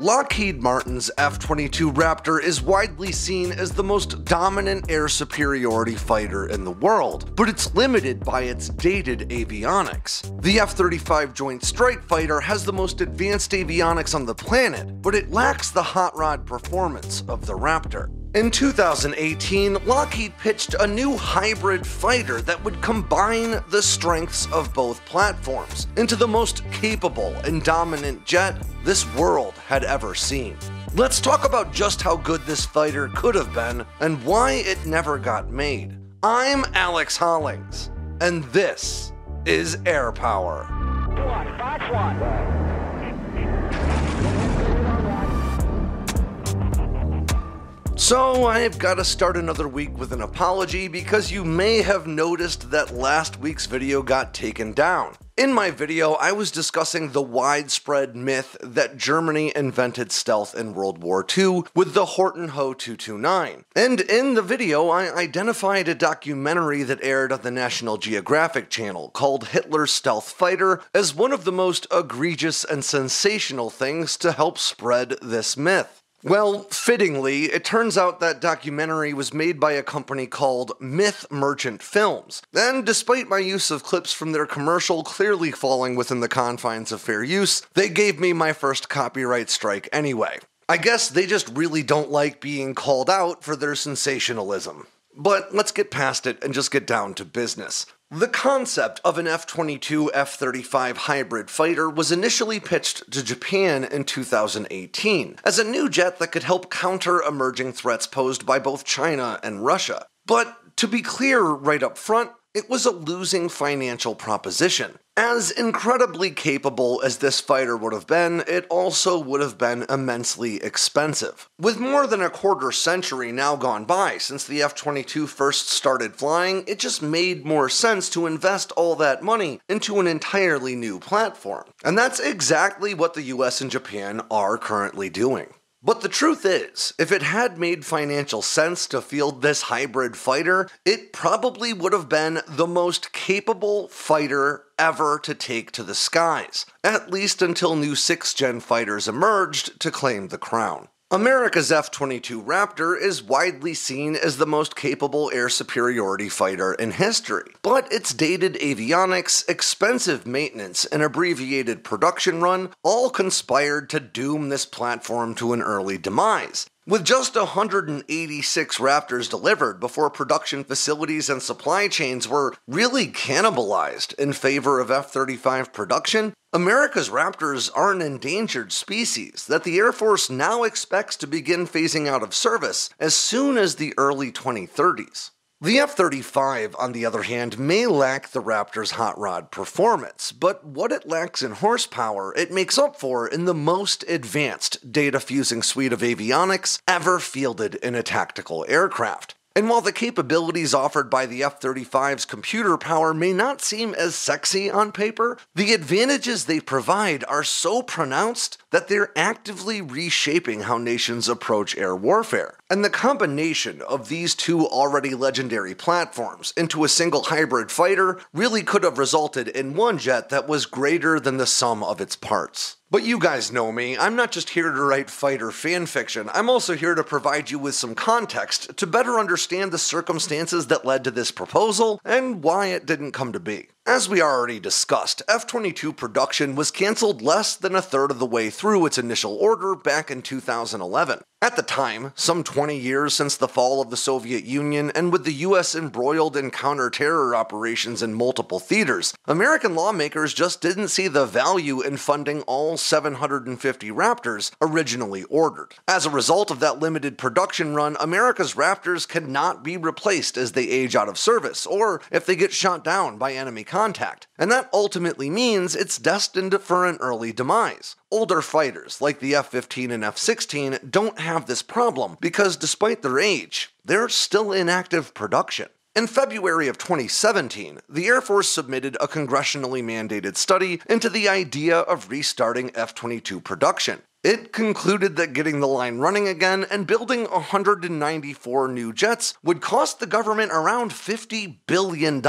Lockheed Martin's F 22 Raptor is widely seen as the most dominant air superiority fighter in the world, but it's limited by its dated avionics. The F 35 Joint Strike Fighter has the most advanced avionics on the planet, but it lacks the hot rod performance of the Raptor. In 2018, Lockheed pitched a new hybrid fighter that would combine the strengths of both platforms into the most capable and dominant jet this world had ever seen. Let's talk about just how good this fighter could have been and why it never got made. I'm Alex Hollings, and this is Air Power. One, So, I've got to start another week with an apology because you may have noticed that last week's video got taken down. In my video, I was discussing the widespread myth that Germany invented stealth in World War II with the Horten Ho 229. And in the video, I identified a documentary that aired on the National Geographic Channel called Hitler's Stealth Fighter as one of the most egregious and sensational things to help spread this myth. Well, fittingly, it turns out that documentary was made by a company called Myth Merchant Films. And despite my use of clips from their commercial clearly falling within the confines of fair use, they gave me my first copyright strike anyway. I guess they just really don't like being called out for their sensationalism. But let's get past it and just get down to business. The concept of an F 22 F 35 hybrid fighter was initially pitched to Japan in 2018 as a new jet that could help counter emerging threats posed by both China and Russia. But to be clear right up front, it was a losing financial proposition. As incredibly capable as this fighter would have been, it also would have been immensely expensive. With more than a quarter century now gone by since the F 22 first started flying, it just made more sense to invest all that money into an entirely new platform. And that's exactly what the US and Japan are currently doing. But the truth is, if it had made financial sense to field this hybrid fighter, it probably would have been the most capable fighter ever to take to the skies, at least until new 6th gen fighters emerged to claim the crown. America's F 22 Raptor is widely seen as the most capable air superiority fighter in history, but its dated avionics, expensive maintenance, and abbreviated production run all conspired to doom this platform to an early demise. With just 186 Raptors delivered before production facilities and supply chains were really cannibalized in favor of F 35 production, America's Raptors are an endangered species that the Air Force now expects to begin phasing out of service as soon as the early 2030s. The F 35, on the other hand, may lack the Raptor's hot rod performance, but what it lacks in horsepower, it makes up for in the most advanced data fusing suite of avionics ever fielded in a tactical aircraft. And while the capabilities offered by the F 35's computer power may not seem as sexy on paper, the advantages they provide are so pronounced that they're actively reshaping how nations approach air warfare. And the combination of these two already legendary platforms into a single hybrid fighter really could have resulted in one jet that was greater than the sum of its parts. But you guys know me, I'm not just here to write fighter fanfiction, I'm also here to provide you with some context to better understand the circumstances that led to this proposal and why it didn't come to be. As we already discussed, F 22 production was cancelled less than a third of the way through its initial order back in 2011. At the time, some 20 years since the fall of the Soviet Union, and with the US embroiled in counter terror operations in multiple theaters, American lawmakers just didn't see the value in funding all 750 Raptors originally ordered. As a result of that limited production run, America's Raptors cannot be replaced as they age out of service, or if they get shot down by enemy contact, and that ultimately means it's destined for an early demise. Older fighters, like the F 15 and F 16, don't have this problem because despite their age, they're still in active production. In February of 2017, the Air Force submitted a congressionally mandated study into the idea of restarting F 22 production. It concluded that getting the line running again and building 194 new jets would cost the government around $50 billion.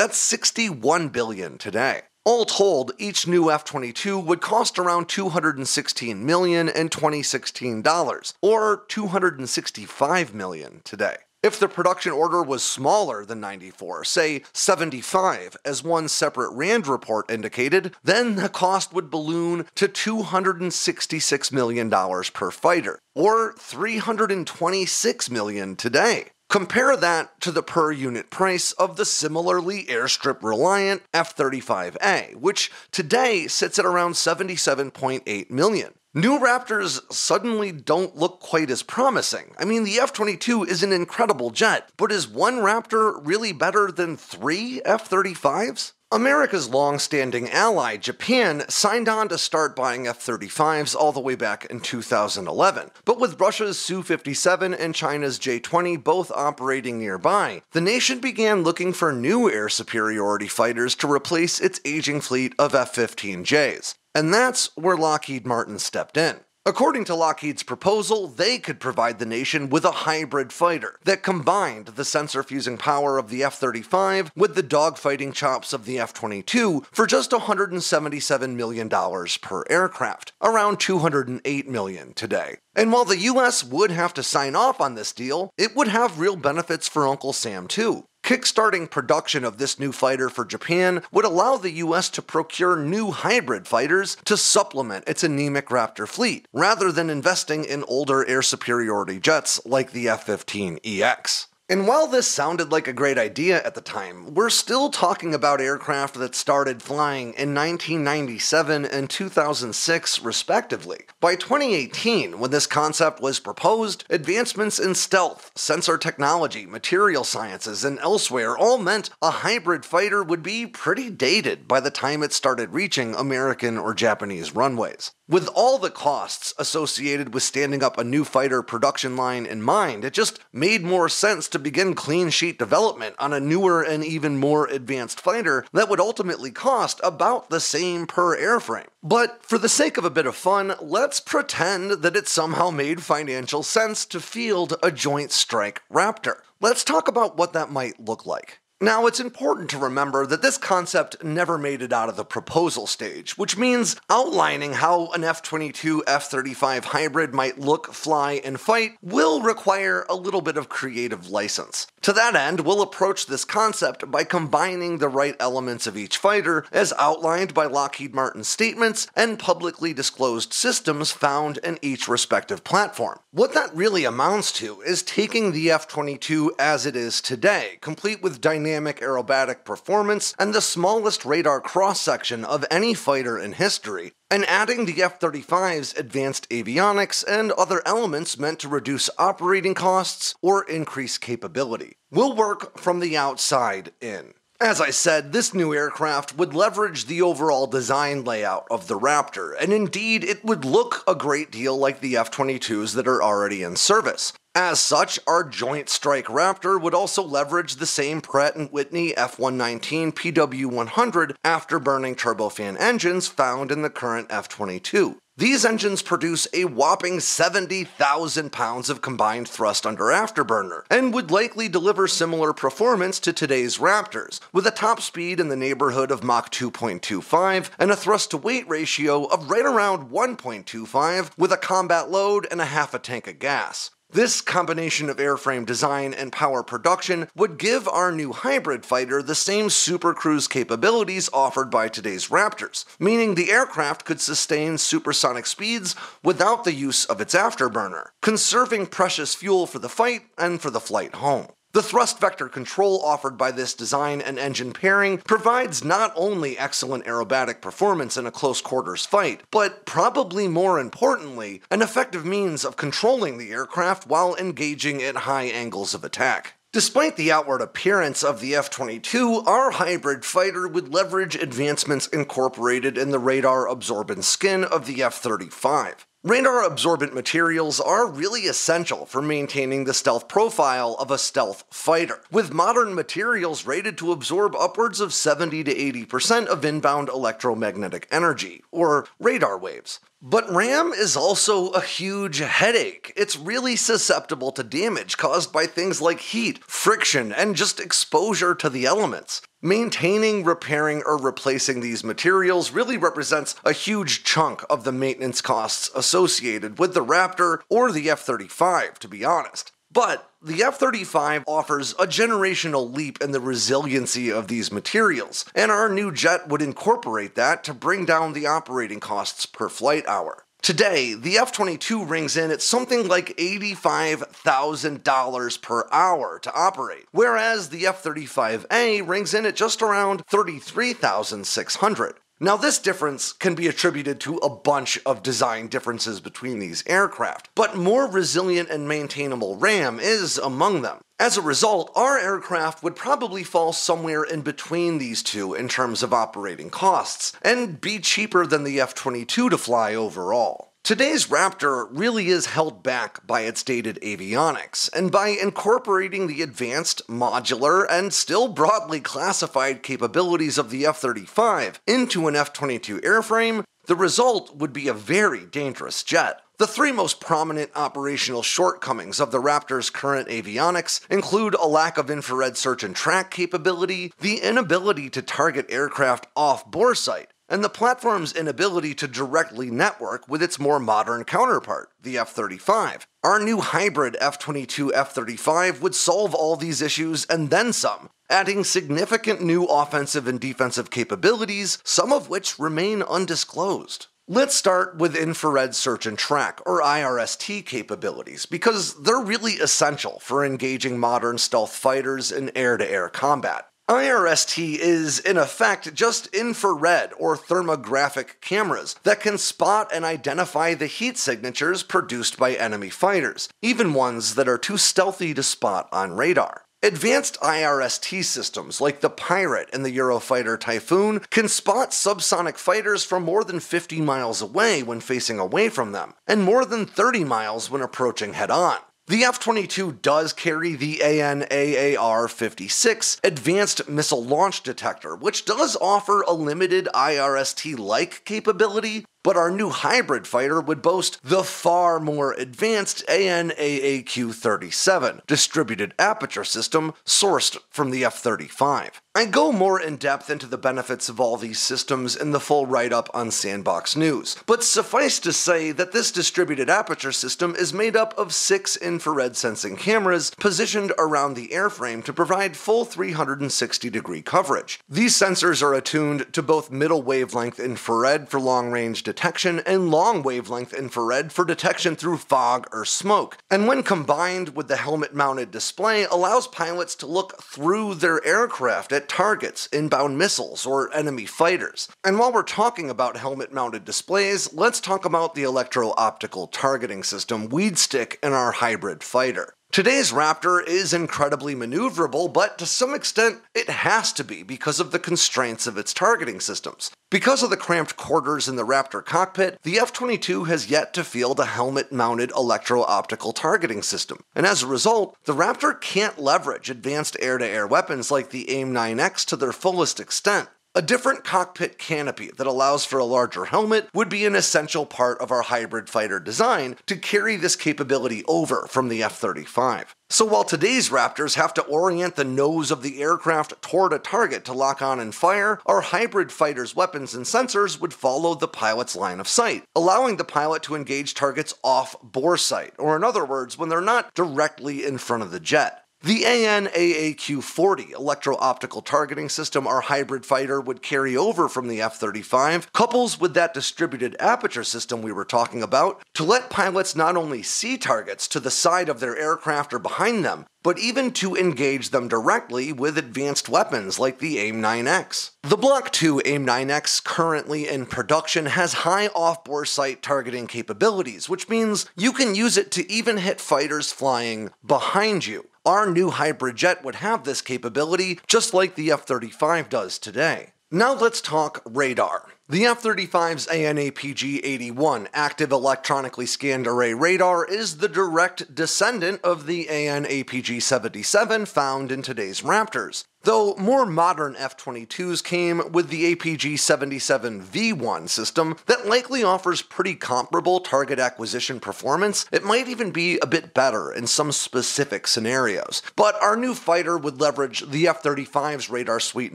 That's 61 billion today. All told, each new F-22 would cost around $216 million in 2016 dollars, or 265 million today. If the production order was smaller than 94, say 75, as one separate RAND report indicated, then the cost would balloon to $266 million per fighter, or 326 million today. Compare that to the per unit price of the similarly airstrip reliant F 35A, which today sits at around 77.8 million. New Raptors suddenly don't look quite as promising. I mean, the F 22 is an incredible jet, but is one Raptor really better than three F 35s? America's long standing ally, Japan, signed on to start buying F 35s all the way back in 2011. But with Russia's Su 57 and China's J 20 both operating nearby, the nation began looking for new air superiority fighters to replace its aging fleet of F 15Js. And that's where Lockheed Martin stepped in. According to Lockheed's proposal, they could provide the nation with a hybrid fighter that combined the sensor fusing power of the F 35 with the dogfighting chops of the F 22 for just $177 million per aircraft, around 208 million today. And while the US would have to sign off on this deal, it would have real benefits for Uncle Sam too. Kickstarting production of this new fighter for Japan would allow the US to procure new hybrid fighters to supplement its anemic Raptor fleet, rather than investing in older air superiority jets like the F 15EX. And while this sounded like a great idea at the time, we're still talking about aircraft that started flying in 1997 and 2006, respectively. By 2018, when this concept was proposed, advancements in stealth, sensor technology, material sciences, and elsewhere all meant a hybrid fighter would be pretty dated by the time it started reaching American or Japanese runways. With all the costs associated with standing up a new fighter production line in mind, it just made more sense to begin clean sheet development on a newer and even more advanced fighter that would ultimately cost about the same per airframe. But for the sake of a bit of fun, let's pretend that it somehow made financial sense to field a Joint Strike Raptor. Let's talk about what that might look like. Now, it's important to remember that this concept never made it out of the proposal stage, which means outlining how an F 22 F 35 hybrid might look, fly, and fight will require a little bit of creative license. To that end, we'll approach this concept by combining the right elements of each fighter as outlined by Lockheed Martin's statements and publicly disclosed systems found in each respective platform. What that really amounts to is taking the F 22 as it is today, complete with dynamic dynamic aerobatic performance and the smallest radar cross section of any fighter in history, and adding the F 35's advanced avionics and other elements meant to reduce operating costs or increase capability. Will work from the outside in. As I said, this new aircraft would leverage the overall design layout of the Raptor, and indeed it would look a great deal like the F 22s that are already in service. As such, our Joint Strike Raptor would also leverage the same Pratt & Whitney F119 PW100 afterburning turbofan engines found in the current F22. These engines produce a whopping 70,000 pounds of combined thrust under afterburner, and would likely deliver similar performance to today's Raptors, with a top speed in the neighborhood of Mach 2.25 and a thrust to weight ratio of right around 1.25 with a combat load and a half a tank of gas. This combination of airframe design and power production would give our new hybrid fighter the same super cruise capabilities offered by today's Raptors, meaning the aircraft could sustain supersonic speeds without the use of its afterburner, conserving precious fuel for the fight and for the flight home. The thrust vector control offered by this design and engine pairing provides not only excellent aerobatic performance in a close quarters fight, but probably more importantly, an effective means of controlling the aircraft while engaging at high angles of attack. Despite the outward appearance of the F 22, our hybrid fighter would leverage advancements incorporated in the radar absorbent skin of the F 35. Radar absorbent materials are really essential for maintaining the stealth profile of a stealth fighter, with modern materials rated to absorb upwards of 70 to 80% of inbound electromagnetic energy, or radar waves. But RAM is also a huge headache. It's really susceptible to damage caused by things like heat, friction, and just exposure to the elements. Maintaining, repairing, or replacing these materials really represents a huge chunk of the maintenance costs associated with the Raptor or the F 35, to be honest. But the F 35 offers a generational leap in the resiliency of these materials, and our new jet would incorporate that to bring down the operating costs per flight hour. Today, the F 22 rings in at something like $85,000 per hour to operate, whereas the F 35A rings in at just around $33,600. Now, this difference can be attributed to a bunch of design differences between these aircraft, but more resilient and maintainable RAM is among them. As a result, our aircraft would probably fall somewhere in between these two in terms of operating costs, and be cheaper than the F 22 to fly overall. Today's Raptor really is held back by its dated avionics, and by incorporating the advanced, modular, and still broadly classified capabilities of the F 35 into an F 22 airframe, the result would be a very dangerous jet. The three most prominent operational shortcomings of the Raptor's current avionics include a lack of infrared search and track capability, the inability to target aircraft off boresight, and the platform's inability to directly network with its more modern counterpart, the F 35. Our new hybrid F 22 F 35 would solve all these issues and then some, adding significant new offensive and defensive capabilities, some of which remain undisclosed. Let's start with infrared search and track, or IRST capabilities, because they're really essential for engaging modern stealth fighters in air to air combat. IRST is, in effect, just infrared or thermographic cameras that can spot and identify the heat signatures produced by enemy fighters, even ones that are too stealthy to spot on radar. Advanced IRST systems like the Pirate and the Eurofighter Typhoon can spot subsonic fighters from more than 50 miles away when facing away from them, and more than 30 miles when approaching head on. The F 22 does carry the AN/AAR 56 Advanced Missile Launch Detector, which does offer a limited IRST like capability, but our new hybrid fighter would boast the far more advanced AN/AAQ 37 distributed aperture system sourced from the F 35. I go more in depth into the benefits of all these systems in the full write up on Sandboxx News, but suffice to say that this distributed aperture system is made up of six infrared sensing cameras positioned around the airframe to provide full 360 degree coverage. These sensors are attuned to both middle wavelength infrared for long range detection and long wavelength infrared for detection through fog or smoke, and when combined with the helmet mounted display, allows pilots to look through their aircraft at targets, inbound missiles, or enemy fighters. And while we're talking about helmet mounted displays, let's talk about the electro optical targeting system we'd stick in our hybrid fighter. Today's Raptor is incredibly maneuverable, but to some extent, it has to be because of the constraints of its targeting systems. Because of the cramped quarters in the Raptor cockpit, the F 22 has yet to field a helmet mounted electro optical targeting system, and as a result, the Raptor can't leverage advanced air to air weapons like the AIM 9X to their fullest extent. A different cockpit canopy that allows for a larger helmet would be an essential part of our hybrid fighter design to carry this capability over from the F 35. So while today's Raptors have to orient the nose of the aircraft toward a target to lock on and fire, our hybrid fighter's weapons and sensors would follow the pilot's line of sight, allowing the pilot to engage targets off bore sight, or in other words, when they're not directly in front of the jet. The AN/AAQ 40 electro optical targeting system our hybrid fighter would carry over from the F 35 couples with that distributed aperture system we were talking about to let pilots not only see targets to the side of their aircraft or behind them, but even to engage them directly with advanced weapons like the AIM 9X. The Block 2 AIM 9X currently in production has high off-bore sight targeting capabilities, which means you can use it to even hit fighters flying behind you. Our new hybrid jet would have this capability just like the F 35 does today. Now let's talk radar. The F-35's AN/APG-81 active electronically scanned array radar is the direct descendant of the AN/APG-77 found in today's Raptors. Though more modern F 22s came with the APG 77 V1 system that likely offers pretty comparable target acquisition performance, it might even be a bit better in some specific scenarios. But our new fighter would leverage the F 35's radar suite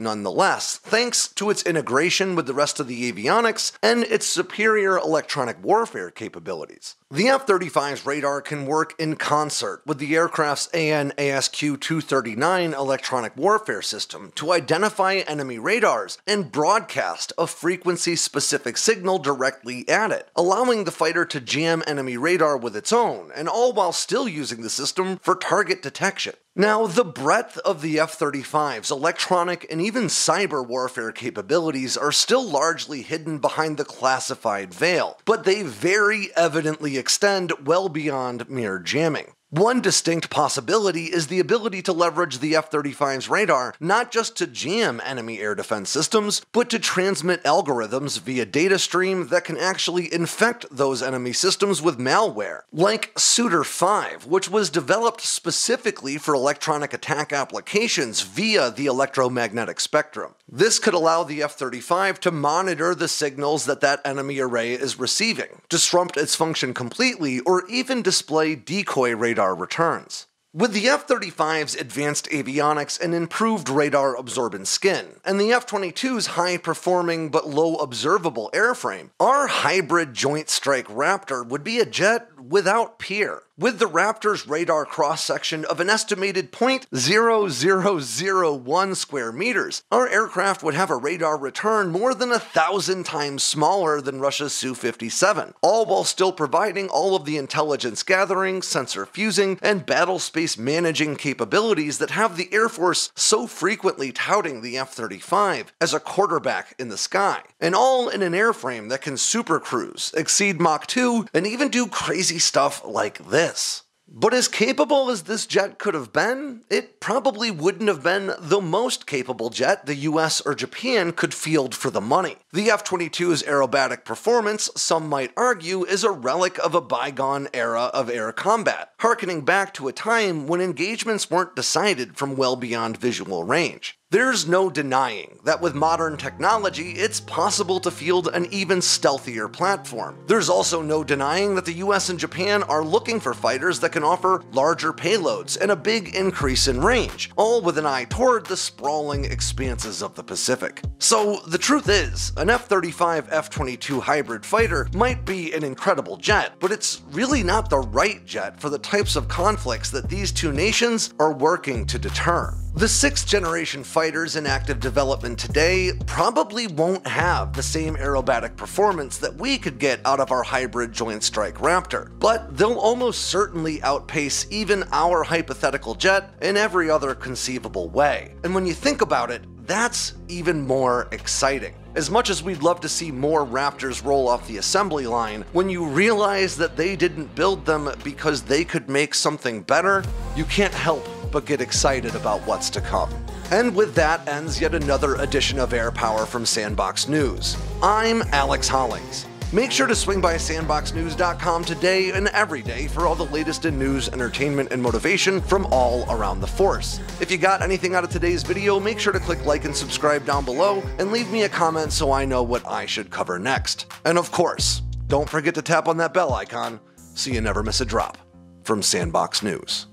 nonetheless, thanks to its integration with the rest of the avionics and its superior electronic warfare capabilities. The F 35's radar can work in concert with the aircraft's AN ASQ 239 electronic warfare system to identify enemy radars and broadcast a frequency specific signal directly at it, allowing the fighter to jam enemy radar with its own, and all while still using the system for target detection. Now, the breadth of the F 35's electronic and even cyber warfare capabilities are still largely hidden behind the classified veil, but they very evidently extend well beyond mere jamming. One distinct possibility is the ability to leverage the F 35's radar not just to jam enemy air defense systems, but to transmit algorithms via data stream that can actually infect those enemy systems with malware, like Suter 5, which was developed specifically for electronic attack applications via the electromagnetic spectrum. This could allow the F 35 to monitor the signals that that enemy array is receiving, disrupt its function completely, or even display decoy radar radar returns. With the F 35's advanced avionics and improved radar absorbent skin, and the F 22's high performing but low observable airframe, our hybrid Joint Strike Raptor would be a jet without peer with the Raptor's radar cross section of an estimated 0.0001 square meters, our aircraft would have a radar return more than a thousand times smaller than Russia's Su 57, all while still providing all of the intelligence gathering, sensor fusing, and battle space managing capabilities that have the Air Force so frequently touting the F 35 as a quarterback in the sky, and all in an airframe that can supercruise, exceed Mach 2, and even do crazy stuff like this this. But as capable as this jet could have been, it probably wouldn't have been the most capable jet the US or Japan could field for the money. The F 22's aerobatic performance, some might argue, is a relic of a bygone era of air combat, harkening back to a time when engagements weren't decided from well beyond visual range. There's no denying that with modern technology, it's possible to field an even stealthier platform. There's also no denying that the US and Japan are looking for fighters that can offer larger payloads and a big increase in range, all with an eye toward the sprawling expanses of the Pacific. So the truth is, an F 35 F 22 hybrid fighter might be an incredible jet, but it's really not the right jet for the types of conflicts that these two nations are working to deter. The sixth generation fighters in active development today probably won't have the same aerobatic performance that we could get out of our hybrid Joint Strike Raptor, but they'll almost certainly outpace even our hypothetical jet in every other conceivable way. And when you think about it, that's even more exciting. As much as we'd love to see more Raptors roll off the assembly line, when you realize that they didn't build them because they could make something better, you can't help but get excited about what's to come. And with that ends yet another edition of Air Power from Sandboxx News. I'm Alex Hollings. Make sure to swing by sandboxxnews.com today and every day for all the latest in news, entertainment, and motivation from all around the force. If you got anything out of today's video, make sure to click like and subscribe down below and leave me a comment so I know what I should cover next. And of course, don't forget to tap on that bell icon so you never miss a drop from Sandboxx News.